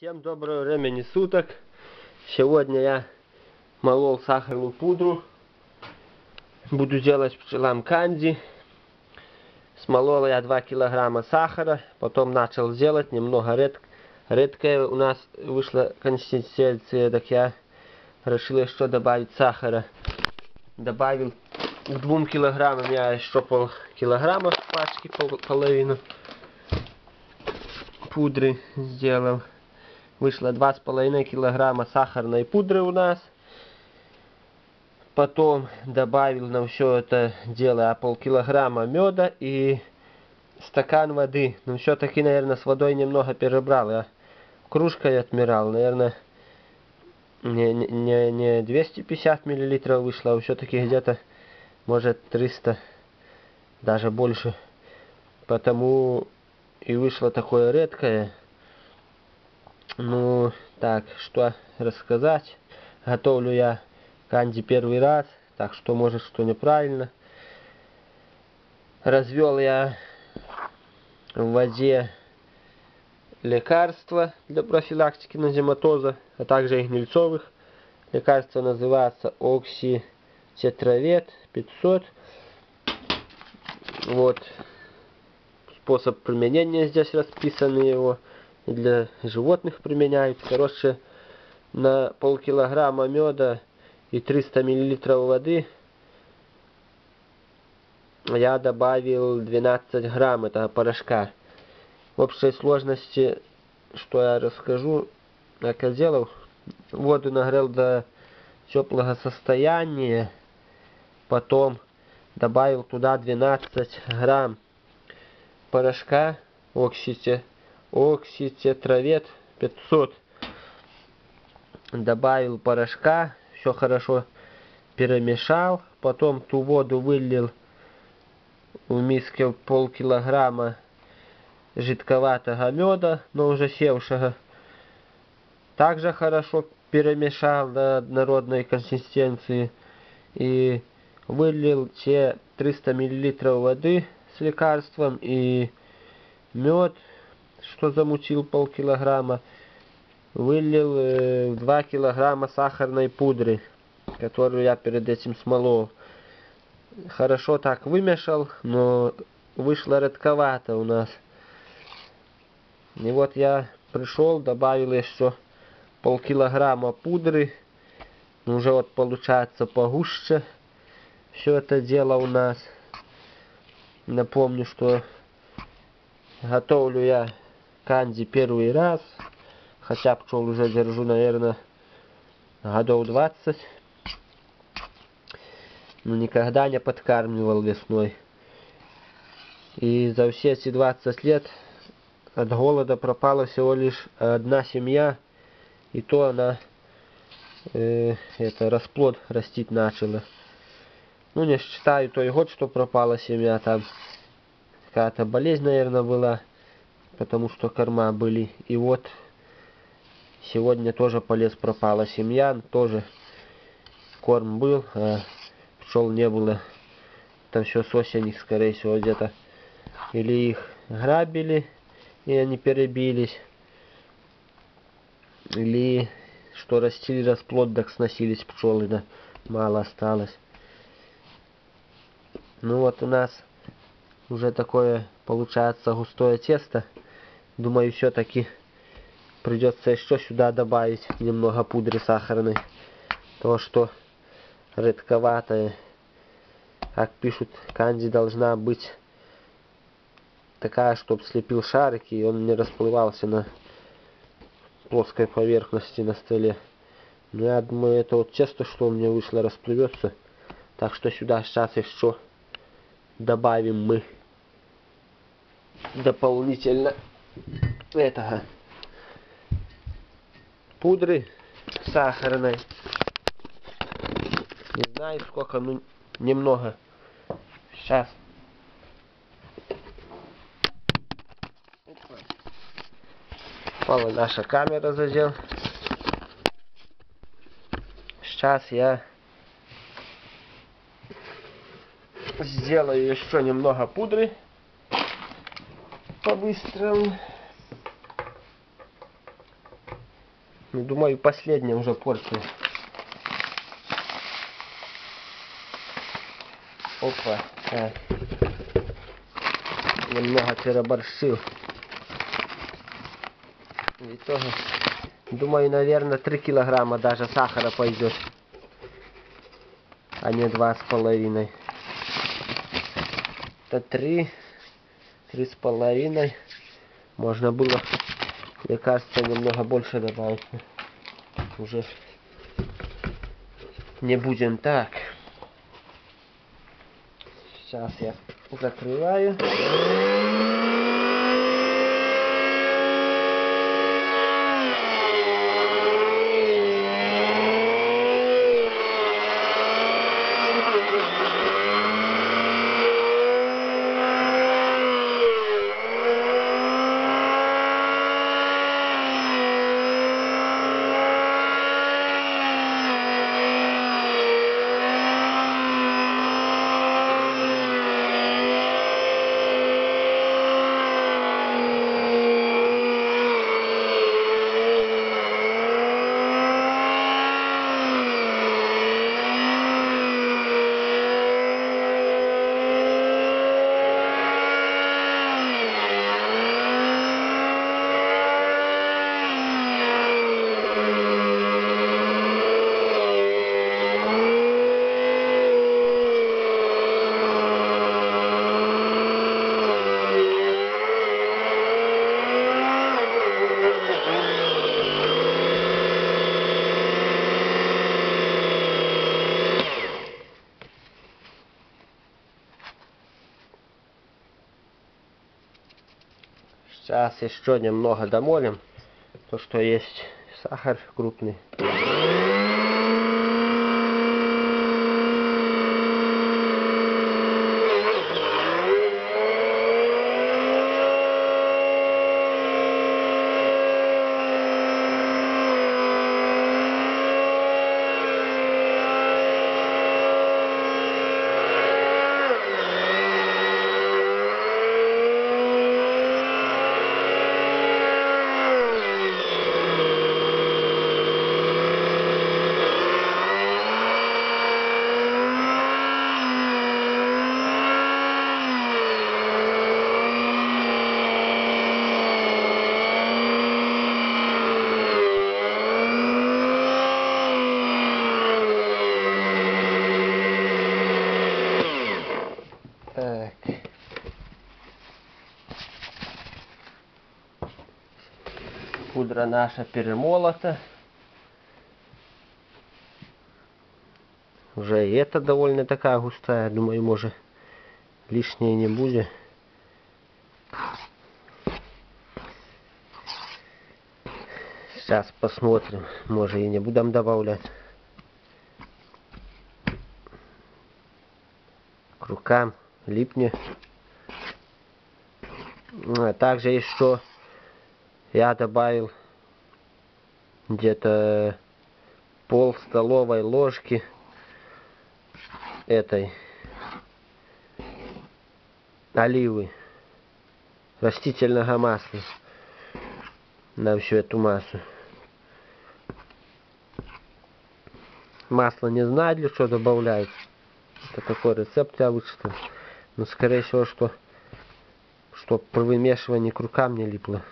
Всем доброго времени суток. Сегодня я молол сахарную пудру. Буду делать пчелам канди. Смолол я 2 килограмма сахара. Потом начал делать немного ред... редкая у нас вышла консистенция. Так я решил еще добавить сахара. Добавил к 2 килограммам я еще пол килограмма пачки, пол, половину пудры сделал. Вышло 2,5 килограмма сахарной пудры у нас. Потом добавил на все это дело полкилограмма меда и стакан воды. Но все-таки, наверное, с водой немного перебрал. Я кружкой отмирал. Наверное, не, не, не 250 миллилитров вышло, а все-таки где-то, может, 300, даже больше. Потому и вышло такое редкое. Ну, так, что рассказать. Готовлю я канди первый раз, так что может что неправильно. Развел я в воде лекарства для профилактики назематоза, а также и гнильцовых. Лекарство называется окситетравет 500. Вот способ применения здесь расписан его и для животных применяют. Короче, на полкилограмма меда и 300 миллилитров воды я добавил 12 грамм этого порошка. В общей сложности, что я расскажу, как я делал, воду нагрел до теплого состояния, потом добавил туда 12 грамм порошка оксите окситетравет 500. Добавил порошка, все хорошо перемешал. Потом ту воду вылил в миске полкилограмма жидковатого меда, но уже севшего. Также хорошо перемешал до однородной консистенции и вылил те 300 мл воды с лекарством и мед что замучил полкилограмма, вылил э, 2 килограмма сахарной пудры, которую я перед этим смолол. Хорошо так вымешал, но вышло редковато у нас. И вот я пришел, добавил еще полкилограмма пудры. Уже вот получается погуще все это дело у нас. Напомню, что готовлю я канди первый раз. Хотя пчел уже держу, наверное, годов 20. Но никогда не подкармливал весной. И за все эти 20 лет от голода пропала всего лишь одна семья. И то она э, это расплод растить начала. Ну, не считаю той год, что пропала семья. Там какая-то болезнь, наверное, была потому что корма были. И вот сегодня тоже полез пропала семья, тоже корм был, а пчел не было. Там все с осени, скорее всего, где-то. Или их грабили, и они перебились. Или что растили расплод, так сносились пчелы, да, мало осталось. Ну вот у нас уже такое получается густое тесто. Думаю, все-таки придется еще сюда добавить немного пудры сахарной. То, что редковатое. Как пишут, канди должна быть такая, чтобы слепил шарики, и он не расплывался на плоской поверхности на столе. Но я думаю, это вот тесто, что у меня вышло, расплывется. Так что сюда сейчас еще добавим мы дополнительно этого пудры сахарной. Не знаю сколько, ну немного. Сейчас. Пала наша камера задел. Сейчас я сделаю еще немного пудры по-быстрому. Ну, думаю, последняя уже порция. Опа. Так. Немного переборщил. В итоге, думаю, наверное, 3 килограмма даже сахара пойдет. А не два с половиной. Это три, три с половиной. Можно было, мне кажется, немного больше добавить. Уже не будем так. Сейчас я закрываю. Сейчас еще немного домолим. То, что есть сахар крупный. Пудра наша перемолота. Уже и эта довольно такая густая. Думаю, может лишнее не будет. Сейчас посмотрим. Может и не будем добавлять. К рукам липнет. А также еще я добавил где-то пол столовой ложки этой оливы растительного масла на всю эту массу. Масло не знаю для что добавляют. Это такой рецепт я вычитал. Но скорее всего, что чтоб при вымешивании к рукам не липло.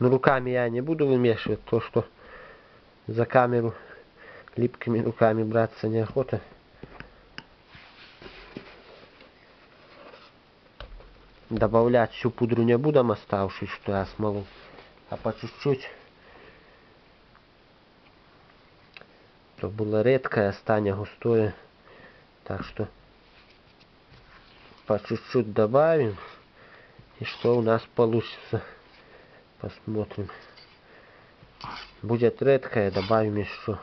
Но руками я не буду вымешивать, то что за камеру липкими руками браться неохота. Добавлять всю пудру не будем оставшись, что я смолу, а по чуть-чуть. То было редкое, стане густое. Так что по чуть-чуть добавим. И что у нас получится. Посмотрим. Будет редкое, добавим еще.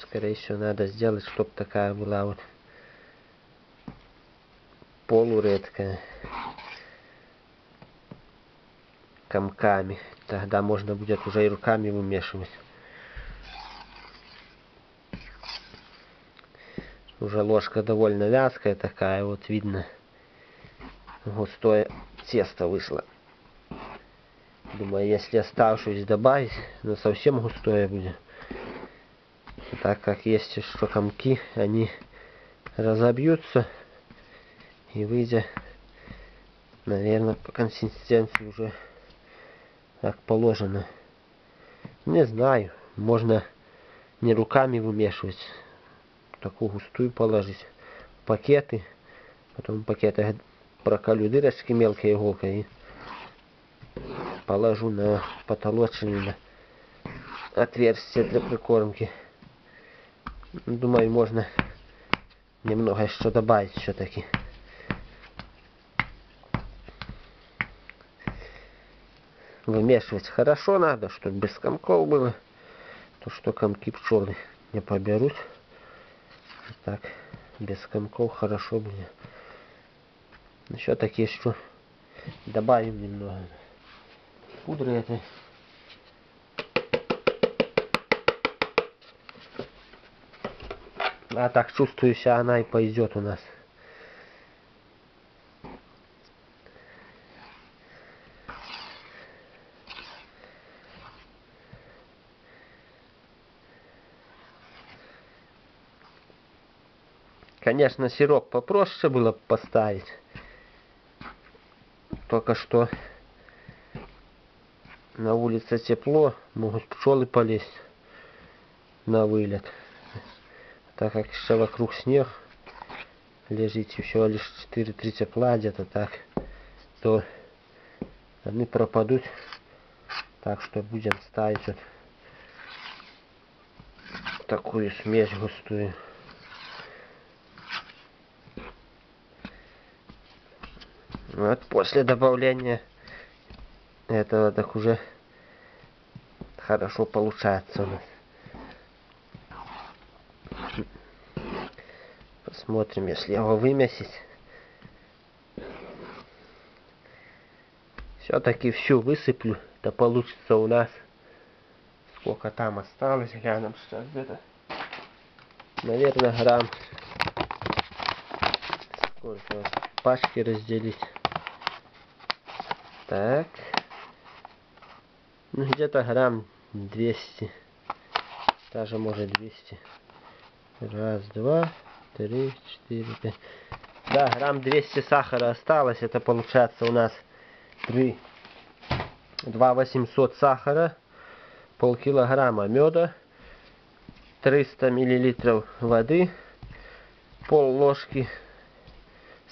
Скорее всего, надо сделать, чтобы такая была вот полуредкая. Комками. Тогда можно будет уже и руками вымешивать. Уже ложка довольно вязкая такая, вот видно. густое тесто вышло. Думаю, если оставшуюся добавить, но совсем густое будет. Так как есть что комки, они разобьются и выйдя, наверное, по консистенции уже как положено. Не знаю, можно не руками вымешивать, такую густую положить пакеты, потом в пакетах проколю дырочки мелкой иголкой и положу на потолоченное отверстие для прикормки. Думаю, можно немного еще добавить все-таки. Вымешивать хорошо надо, чтобы без комков было. То, что комки пчелы не поберут. Так, без комков хорошо будет. Еще такие что добавим немного пудры этой. А так чувствую себя, она и пойдет у нас. Конечно, сироп попроще было поставить. Только что на улице тепло, могут пчелы полезть на вылет так как еще вокруг снег лежит всего лишь 4-3 тепла где-то так, то они пропадут. Так что будем ставить вот такую смесь густую. Вот после добавления этого так уже хорошо получается у нас. Посмотрим, если его вымесить. Все-таки всю высыплю, то получится у нас. Сколько там осталось, глянем сейчас где-то. Наверное, грамм. Сколько пачки разделить. Так. Ну, где-то грамм 200. Даже может 200. Раз, два три, четыре, пять. Да, грамм 200 сахара осталось. Это получается у нас 3, 2 800 сахара, полкилограмма меда, 300 миллилитров воды, пол ложки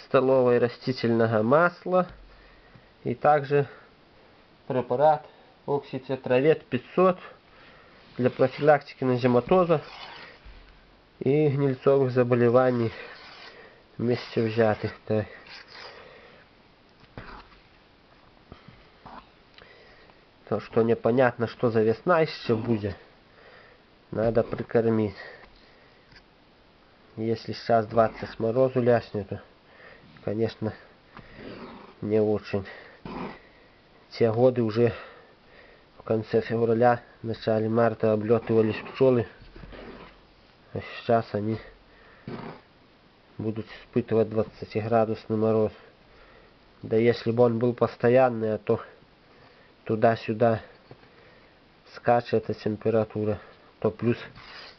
столовой растительного масла и также препарат окситетравет 500 для профилактики назематоза и гнильцовых заболеваний вместе взятых. Так. То, что непонятно, что за весна еще будет, надо прикормить. Если сейчас 20 морозу ляснет, то, конечно, не очень. Те годы уже в конце февраля, начале марта облетывались пчелы. А сейчас они будут испытывать 20-градусный мороз. Да если бы он был постоянный, а то туда-сюда скачет эта температура, то плюс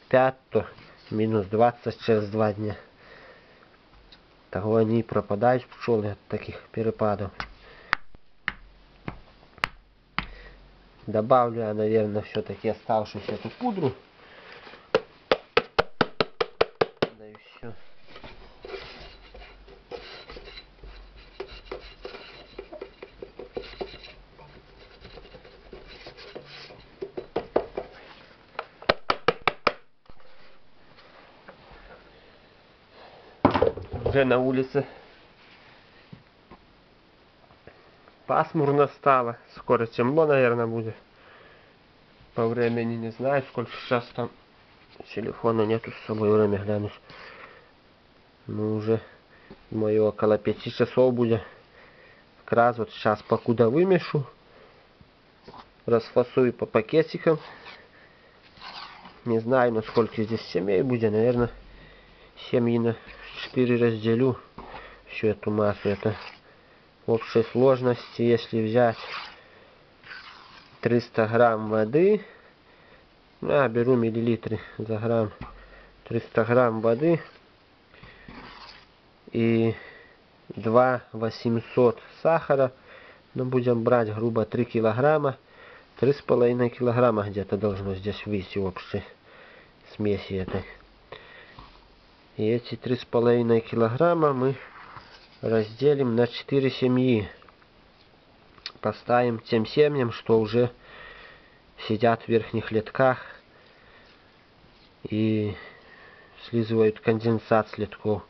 5, то минус 20 через 2 дня. Того они пропадают пчелы от таких перепадов. Добавлю я, наверное, все-таки оставшуюся эту пудру. уже на улице пасмурно стало. Скоро темно, наверное, будет. По времени не знаю, сколько сейчас там. Телефона нету с собой, время глянуть. Ну, уже, думаю, около пяти часов будет. Как раз вот сейчас покуда вымешу. Расфасую по пакетикам. Не знаю, насколько здесь семей будет, наверное, семьи на 4 разделю всю эту массу. Это в общей сложности, если взять 300 грамм воды, я беру миллилитры за грамм, 300 грамм воды и 2 800 сахара, ну будем брать грубо 3 килограмма, 3,5 килограмма где-то должно здесь выйти общей смеси этой. И эти 3,5 килограмма мы разделим на 4 семьи. Поставим тем семьям, что уже сидят в верхних летках и слизывают конденсат с летков.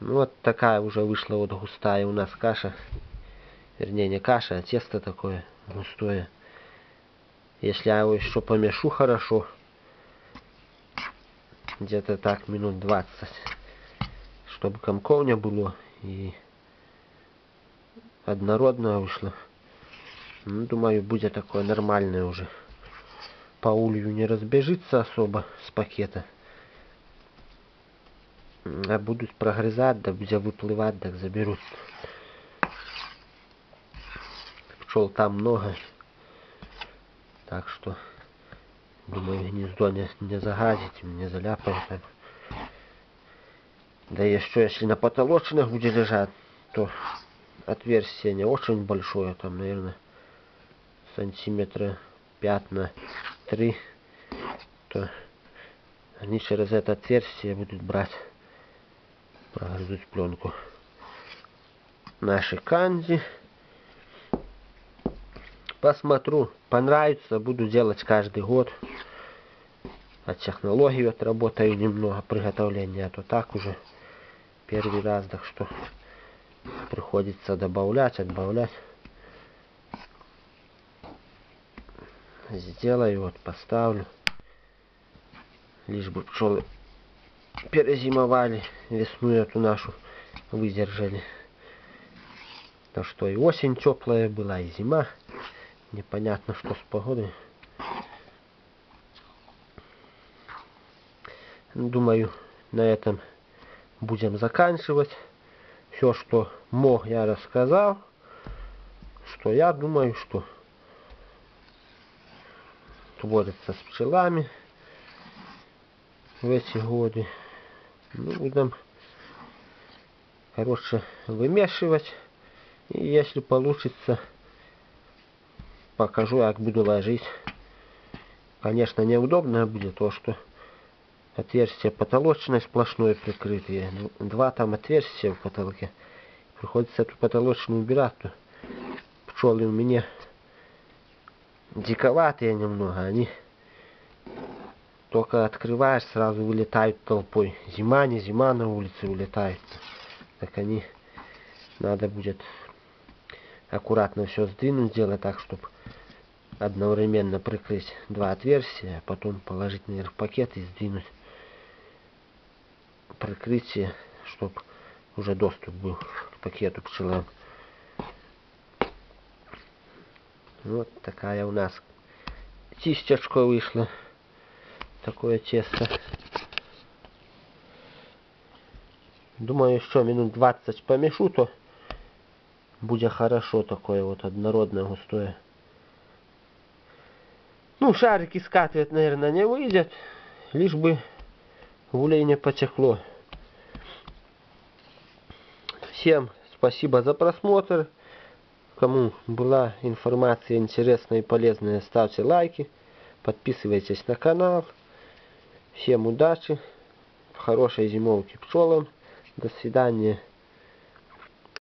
Ну, вот такая уже вышла вот густая у нас каша. Вернее, не каша, а тесто такое густое. Если я его еще помешу хорошо, где-то так минут 20, чтобы комков не было и однородное вышло. Ну, думаю, будет такое нормальное уже. По улью не разбежится особо с пакета. А будут прогрызать, да где выплывать, так заберут. Пчел там много. Так что, думаю, гнездо не, не загадить, не заляпает. Да еще если на потолочных будет лежать, то отверстие не очень большое, там, наверное, сантиметра 5 на 3, то они через это отверстие будут брать, прогрызуть пленку. Наши канди. Посмотрю, понравится, буду делать каждый год. От технологии отработаю немного приготовления, а то так уже первый раз, так что приходится добавлять, отбавлять. Сделаю, вот поставлю. Лишь бы пчелы перезимовали, весну эту нашу выдержали. То что и осень теплая была, и зима. Непонятно, что с погодой. Думаю, на этом будем заканчивать. Все, что мог, я рассказал. Что я думаю, что творится с пчелами в эти годы. Ну, будем, короче, вымешивать. И если получится, покажу, как буду ложить. Конечно, неудобно будет то, что отверстие потолочное сплошное прикрытие. Два там отверстия в потолке. Приходится эту потолочную убирать. Пчелы у меня диковатые немного. Они только открываешь, сразу вылетают толпой. Зима, не зима на улице улетают. Так они надо будет аккуратно все сдвинуть, сделать так, чтобы одновременно прикрыть два отверстия, а потом положить наверх пакет и сдвинуть прикрытие, чтобы уже доступ был к пакету пчелам. Вот такая у нас тистечко вышла. Такое тесто. Думаю, еще минут 20 помешу, то будет хорошо такое вот однородное, густое. Ну, шарики скатывать, наверное, не выйдет. Лишь бы в улей не потекло. Всем спасибо за просмотр. Кому была информация интересная и полезная, ставьте лайки. Подписывайтесь на канал. Всем удачи. Хорошей зимовки пчелам. До свидания.